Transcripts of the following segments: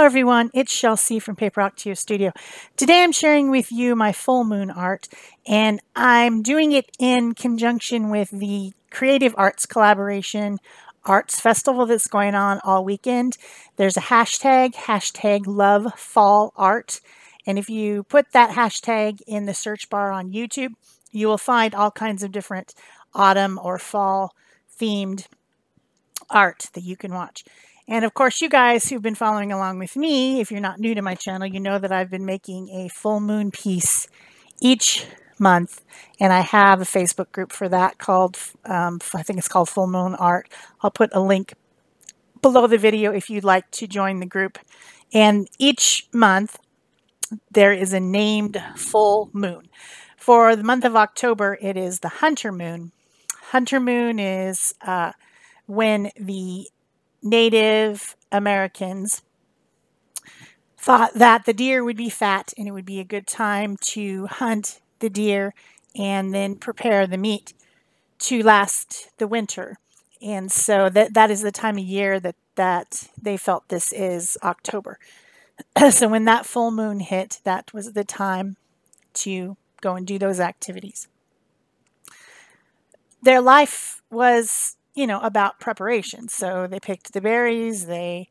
Hello everyone, it's Chelsea from Paper Ocotillo Studio. Today I'm sharing with you my full moon art and I'm doing it in conjunction with the Creative Arts Collaboration Arts Festival that's going on all weekend. There's a hashtag, hashtag love fall art. And if you put that hashtag in the search bar on YouTube, you will find all kinds of different autumn or fall themed art that you can watch. And of course, you guys who've been following along with me, if you're not new to my channel, you know that I've been making a full moon piece each month. And I have a Facebook group for that called, um, I think it's called Full Moon Art. I'll put a link below the video if you'd like to join the group. And each month, there is a named full moon. For the month of October, it is the Hunter Moon. Hunter Moon is uh, when the Native Americans thought that the deer would be fat and it would be a good time to hunt the deer and then prepare the meat to last the winter. And so that that is the time of year that that they felt this is October. so when that full moon hit, that was the time to go and do those activities. Their life was you know, about preparation. So they picked the berries, they,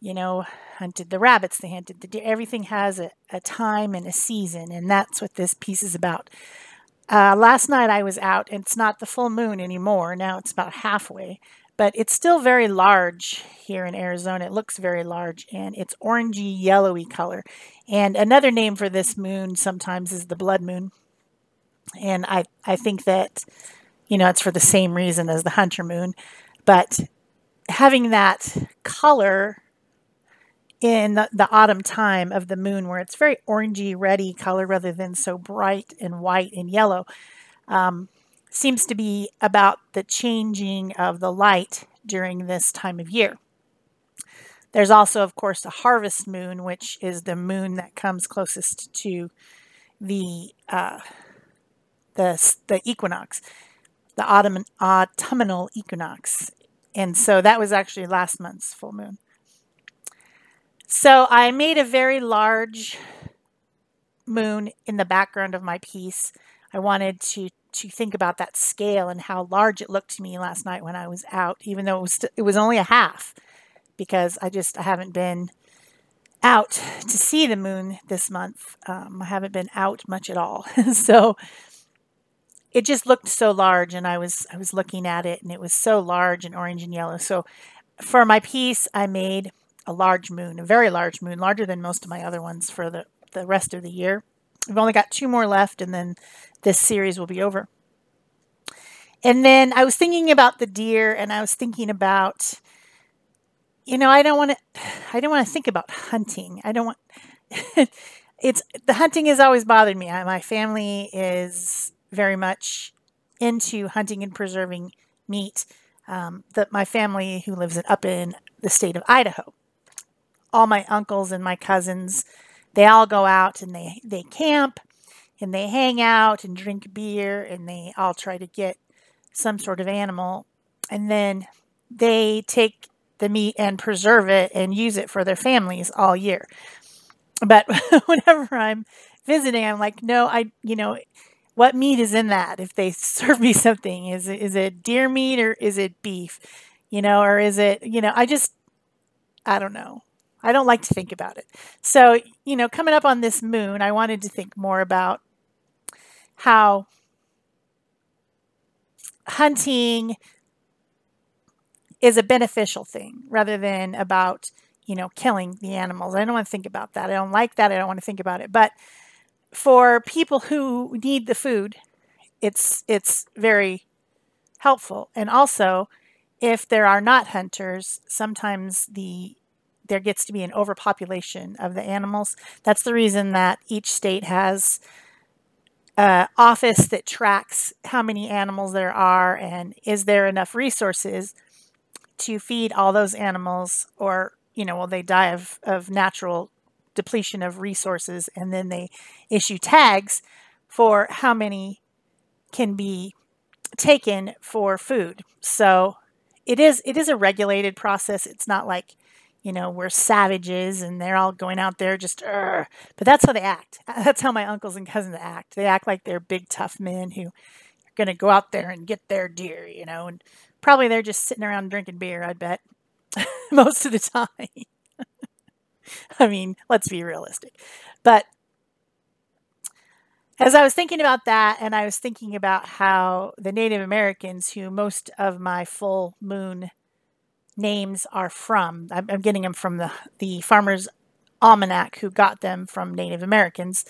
you know, hunted the rabbits, they hunted the deer. Everything has a, a time and a season, and that's what this piece is about. Uh, last night I was out, and it's not the full moon anymore. Now it's about halfway, but it's still very large here in Arizona. It looks very large, and it's orangey yellowy color. And another name for this moon sometimes is the blood moon. And I, I think that you know, it's for the same reason as the hunter moon. But having that color in the, the, autumn time of the moon where it's very orangey, reddy color rather than so bright and white and yellow um, seems to be about the changing of the light during this time of year. There's also, of course, the harvest moon, which is the moon that comes closest to the uh, the, the equinox the autumn, autumnal equinox. And so that was actually last month's full moon. So I made a very large moon in the background of my piece. I wanted to to think about that scale and how large it looked to me last night when I was out, even though it was it was only a half, because I just I haven't been out to see the moon this month. Um, I haven't been out much at all, so it just looked so large and I was I was looking at it and it was so large and orange and yellow. So for my piece, I made a large moon, a very large moon, larger than most of my other ones for the, the rest of the year. We've only got two more left and then this series will be over. And then I was thinking about the deer and I was thinking about, you know, I don't want to, I don't want to think about hunting. I don't want, it's, the hunting has always bothered me. My family is very much into hunting and preserving meat. Um, that my family who lives in, up in the state of Idaho, all my uncles and my cousins, they all go out and they, they camp and they hang out and drink beer and they all try to get some sort of animal. And then they take the meat and preserve it and use it for their families all year. But whenever I'm visiting, I'm like, no, I, you know, what meat is in that? If they serve me something is it, is it deer meat or is it beef? You know or is it you know i just i don't know. I don't like to think about it. So you know coming up on this moon i wanted to think more about how hunting is a beneficial thing rather than about you know killing the animals. I don't want to think about that. I don't like that. I don't want to think about it. But for people who need the food, it's it's very helpful. And also, if there are not hunters, sometimes the there gets to be an overpopulation of the animals. That's the reason that each state has an office that tracks how many animals there are and is there enough resources to feed all those animals or you know will they die of, of natural depletion of resources, and then they issue tags for how many can be taken for food. So it is it is a regulated process. It's not like you know, we're savages and they're all going out there just, but that's how they act. That's how my uncles and cousins act. They act like they're big, tough men who are going to go out there and get their deer, you know, and probably they're just sitting around drinking beer, I bet, most of the time. I mean, let's be realistic. But as I was thinking about that, and I was thinking about how the Native Americans, who most of my full moon names are from, I'm, I'm getting them from the, the Farmer's Almanac, who got them from Native Americans.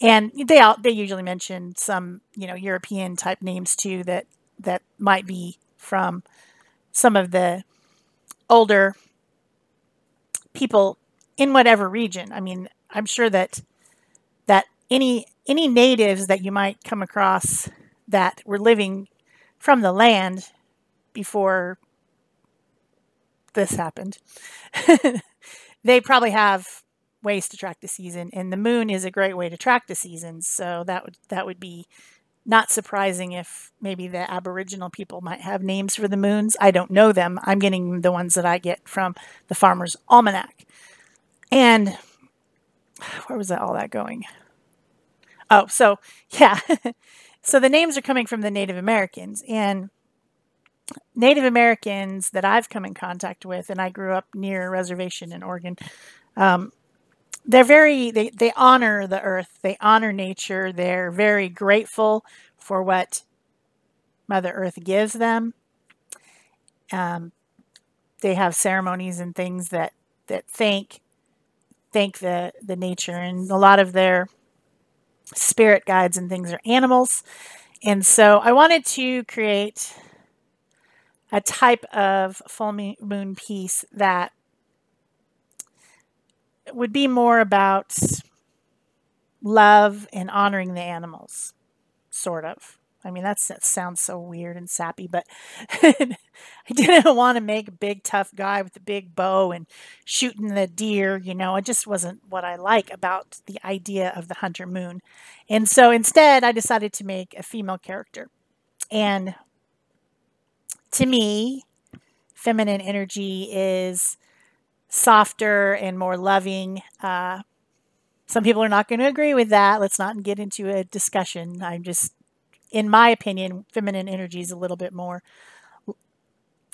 And they all, they usually mention some, you know, European type names too that that might be from some of the older people in whatever region. I mean, I'm sure that that any any natives that you might come across that were living from the land before this happened, they probably have ways to track the season, and the moon is a great way to track the seasons. So that would that would be not surprising if maybe the Aboriginal people might have names for the moons. I don't know them. I'm getting the ones that I get from the Farmer's Almanac. And where was that, all that going? Oh, so yeah. so the names are coming from the Native Americans. And Native Americans that I've come in contact with, and I grew up near a reservation in Oregon, um, they're very they, they honor the earth they honor nature they're very grateful for what mother earth gives them um, they have ceremonies and things that that thank thank the the nature and a lot of their spirit guides and things are animals and so i wanted to create a type of full moon piece that would be more about love and honoring the animals, sort of. I mean, that's, that sounds so weird and sappy, but I didn't want to make a big, tough guy with a big bow and shooting the deer. You know, it just wasn't what I like about the idea of the hunter moon. And so instead, I decided to make a female character. And to me, feminine energy is softer and more loving. Uh, some people are not going to agree with that. Let's not get into a discussion. I'm just, in my opinion, feminine energy is a little bit more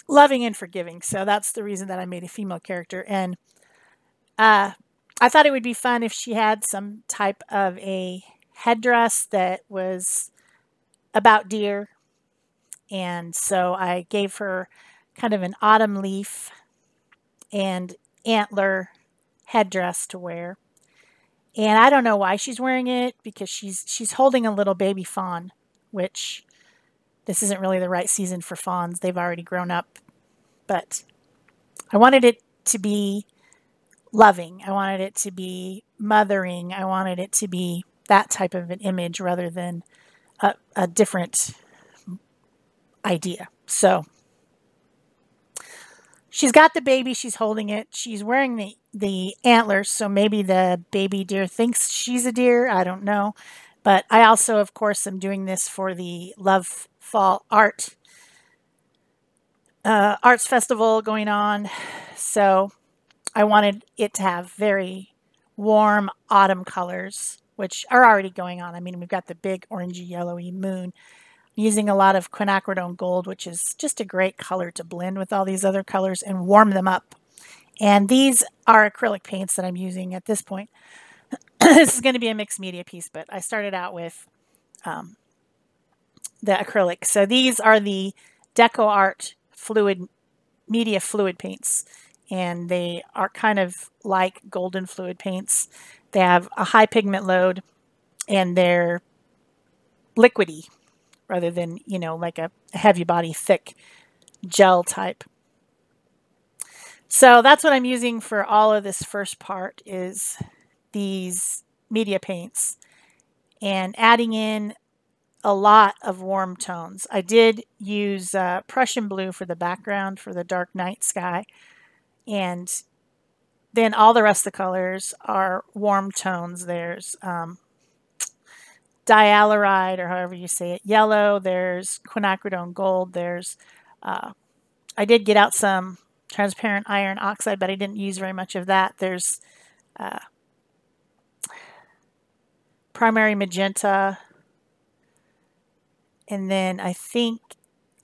loving and forgiving. So that's the reason that I made a female character. And uh, I thought it would be fun if she had some type of a headdress that was about deer. And so I gave her kind of an autumn leaf and antler headdress to wear. And I don't know why she's wearing it because she's she's holding a little baby fawn, which this isn't really the right season for fawns. They've already grown up. But I wanted it to be loving. I wanted it to be mothering. I wanted it to be that type of an image rather than a, a different idea. So she's got the baby. She's holding it. She's wearing the, the antlers, so maybe the baby deer thinks she's a deer. I don't know. But I also, of course, am doing this for the Love Fall Art uh, Arts Festival going on. So I wanted it to have very warm autumn colors, which are already going on. I mean, we've got the big orangey yellowy moon I'm using a lot of quinacridone gold, which is just a great color to blend with all these other colors and warm them up. And these are acrylic paints that I'm using at this point. this is going to be a mixed media piece, but I started out with um, the acrylic. So these are the DecoArt fluid media fluid paints and they are kind of like golden fluid paints. They have a high pigment load and they're liquidy rather than, you know, like a heavy body, thick gel type. So that's what I'm using for all of this first part is these media paints and adding in a lot of warm tones. I did use uh, Prussian blue for the background for the dark night sky and then all the rest of the colors are warm tones. There's um, dialeride, or however you say it, yellow. There's quinacridone gold. There's, uh, I did get out some transparent iron oxide, but I didn't use very much of that. There's uh, primary magenta. And then I think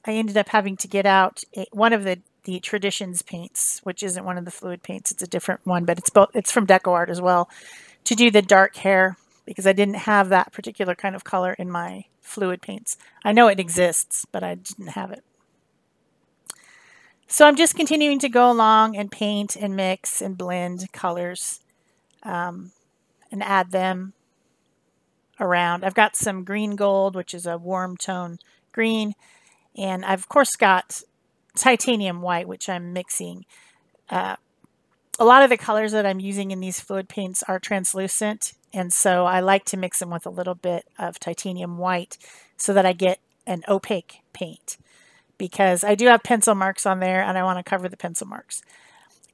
I ended up having to get out one of the, the traditions paints, which isn't one of the fluid paints. It's a different one, but it's both. It's from DecoArt as well, to do the dark hair because I didn't have that particular kind of color in my fluid paints. I know it exists, but I didn't have it. So I'm just continuing to go along and paint and mix and blend colors um, and add them around. I've got some green gold, which is a warm tone green, and I've of course got titanium white, which I'm mixing. Uh, a lot of the colors that I'm using in these fluid paints are translucent, and so I like to mix them with a little bit of titanium white so that I get an opaque paint because I do have pencil marks on there and I want to cover the pencil marks.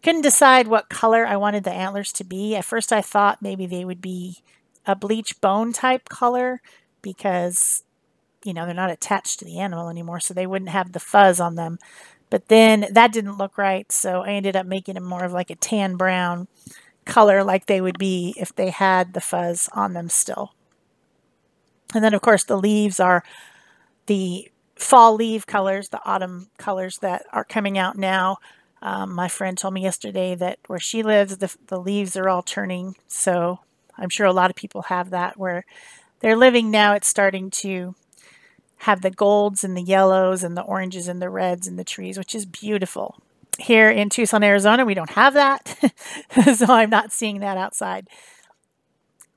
Couldn't decide what color I wanted the antlers to be. At first I thought maybe they would be a bleach bone type color because, you know, they're not attached to the animal anymore, so they wouldn't have the fuzz on them. But then that didn't look right, so I ended up making them more of like a tan brown color like they would be if they had the fuzz on them still. And then, of course, the leaves are the fall leaf colors, the autumn colors that are coming out now. Um, my friend told me yesterday that where she lives, the, the leaves are all turning. So I'm sure a lot of people have that where they're living now. It's starting to have the golds and the yellows and the oranges and the reds in the trees, which is beautiful. Here in Tucson, Arizona, we don't have that. so I'm not seeing that outside.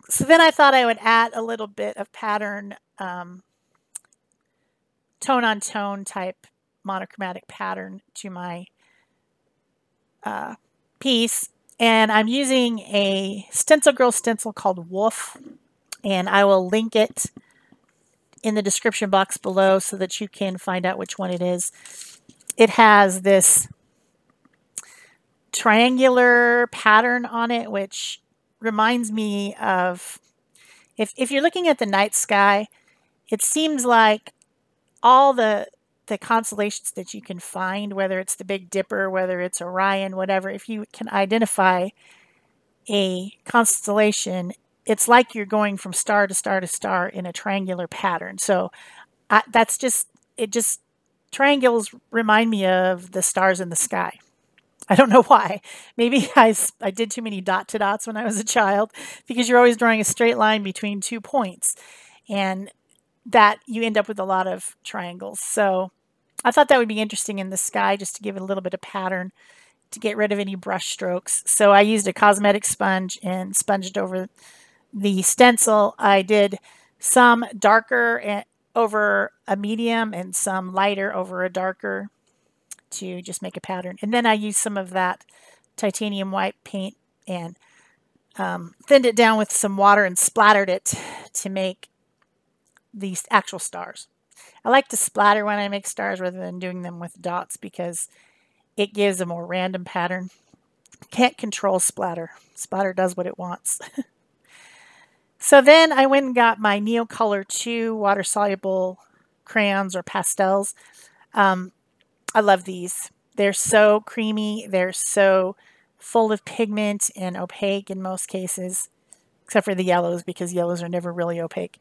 So then I thought I would add a little bit of pattern, um, tone on tone type monochromatic pattern to my uh, piece. And I'm using a StencilGirl stencil called Wolf. And I will link it in the description box below so that you can find out which one it is. It has this triangular pattern on it, which reminds me of if, if you're looking at the night sky, it seems like all the the constellations that you can find, whether it's the Big Dipper, whether it's Orion, whatever, if you can identify a constellation, it's like you're going from star to star to star in a triangular pattern. So I, that's just, it just, triangles remind me of the stars in the sky. I don't know why. Maybe I, I did too many dot to dots when I was a child because you're always drawing a straight line between two points. And that you end up with a lot of triangles. So I thought that would be interesting in the sky just to give it a little bit of pattern to get rid of any brush strokes. So I used a cosmetic sponge and sponged over the stencil. I did some darker over a medium and some lighter over a darker to just make a pattern. And then I used some of that titanium white paint and um, thinned it down with some water and splattered it to make these actual stars. I like to splatter when I make stars rather than doing them with dots because it gives a more random pattern. Can't control splatter. Splatter does what it wants. so then I went and got my Neocolor 2 water-soluble crayons or pastels. Um, I love these. They're so creamy. They're so full of pigment and opaque in most cases, except for the yellows because yellows are never really opaque.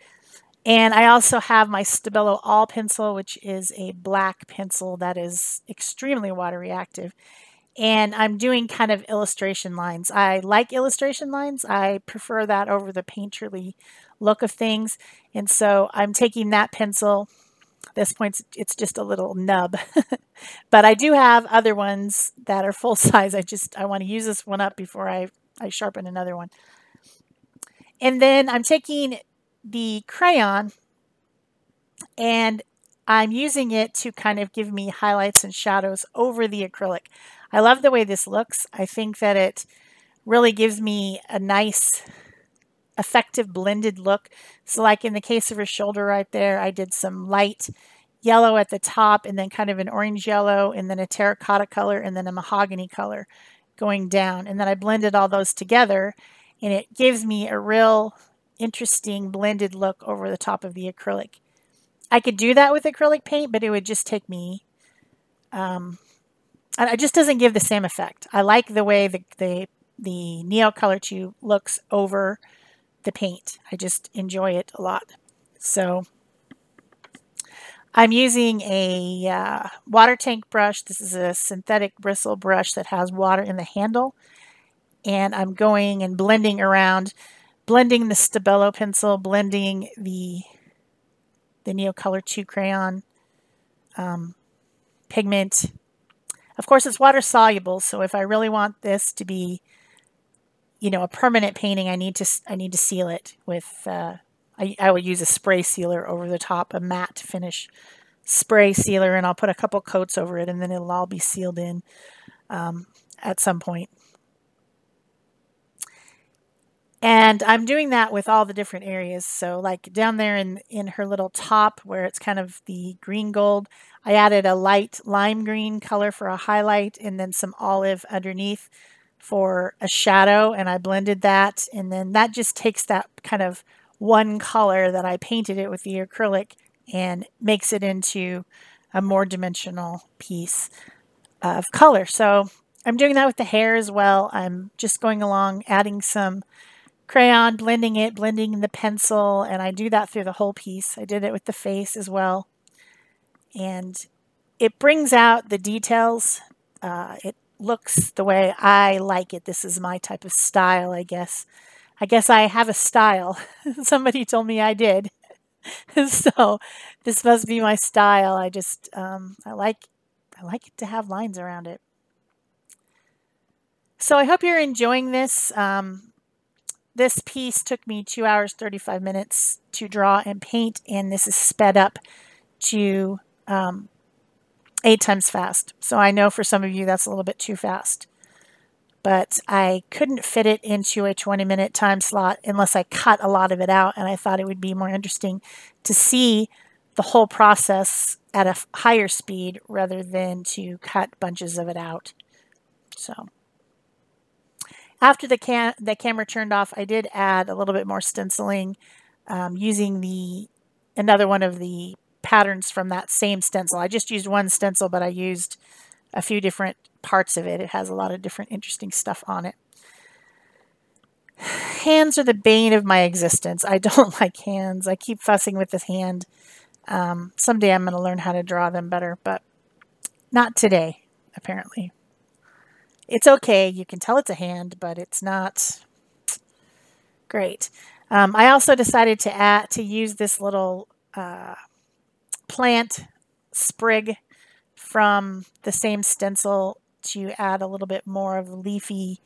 And I also have my Stabilo All pencil, which is a black pencil that is extremely water reactive. And I'm doing kind of illustration lines. I like illustration lines. I prefer that over the painterly look of things. And so I'm taking that pencil. At this point, it's just a little nub. but I do have other ones that are full size. I just, I want to use this one up before I, I sharpen another one. And then I'm taking the crayon and I'm using it to kind of give me highlights and shadows over the acrylic. I love the way this looks. I think that it really gives me a nice effective blended look. So like in the case of her shoulder right there, I did some light yellow at the top and then kind of an orange yellow and then a terracotta color and then a mahogany color going down. And then I blended all those together and it gives me a real interesting blended look over the top of the acrylic. I could do that with acrylic paint, but it would just take me um, it just doesn't give the same effect. I like the way the, the, the Neocolor 2 looks over the paint. I just enjoy it a lot. So I'm using a uh, water tank brush. This is a synthetic bristle brush that has water in the handle. And I'm going and blending around, blending the Stabilo pencil, blending the, the Neocolor 2 crayon um, pigment. Of course, it's water soluble, so if I really want this to be, you know, a permanent painting, I need to I need to seal it with uh, I, I would use a spray sealer over the top, a matte finish spray sealer, and I'll put a couple coats over it, and then it'll all be sealed in um, at some point. And I'm doing that with all the different areas. So like down there in, in her little top where it's kind of the green gold, I added a light lime green color for a highlight and then some olive underneath for a shadow. And I blended that. And then that just takes that kind of one color that I painted it with the acrylic and makes it into a more dimensional piece of color. So I'm doing that with the hair as well. I'm just going along, adding some crayon, blending it, blending the pencil, and I do that through the whole piece. I did it with the face as well. And it brings out the details. Uh, it looks the way I like it. This is my type of style, I guess. I guess I have a style. Somebody told me I did. so this must be my style. I just um, I like I like it to have lines around it. So I hope you're enjoying this. Um, this piece took me 2 hours 35 minutes to draw and paint and this is sped up to um, 8 times fast. So I know for some of you that's a little bit too fast but I couldn't fit it into a 20 minute time slot unless I cut a lot of it out. And I thought it would be more interesting to see the whole process at a higher speed rather than to cut bunches of it out. So after the, cam the camera turned off, I did add a little bit more stenciling um, using the another one of the patterns from that same stencil. I just used one stencil, but I used a few different parts of it. It has a lot of different interesting stuff on it. Hands are the bane of my existence. I don't like hands. I keep fussing with this hand. Um, someday I'm going to learn how to draw them better, but not today, apparently. It's okay. You can tell it's a hand, but it's not great. Um, I also decided to add to use this little uh, plant sprig from the same stencil to add a little bit more of leafy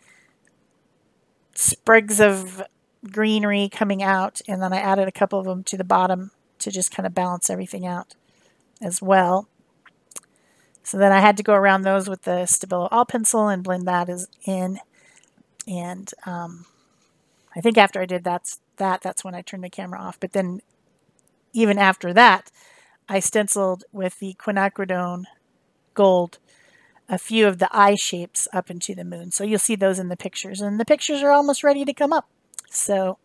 sprigs of greenery coming out. And then I added a couple of them to the bottom to just kind of balance everything out as well. So then I had to go around those with the Stabilo All pencil and blend that as in. And um, I think after I did that's, that, that's when I turned the camera off. But then even after that, I stenciled with the quinacridone gold a few of the eye shapes up into the moon. So you'll see those in the pictures. And the pictures are almost ready to come up. So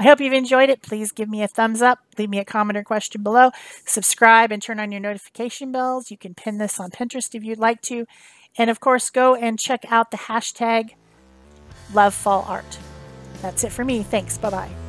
I hope you've enjoyed it. Please give me a thumbs up. Leave me a comment or question below. Subscribe and turn on your notification bells. You can pin this on Pinterest if you'd like to. And of course, go and check out the hashtag LoveFallArt. That's it for me. Thanks. Bye-bye.